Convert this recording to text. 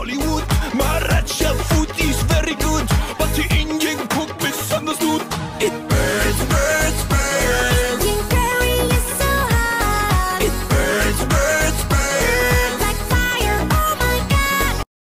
Hollywood. My Maharaja food is very good. But the Indian cook misunderstood It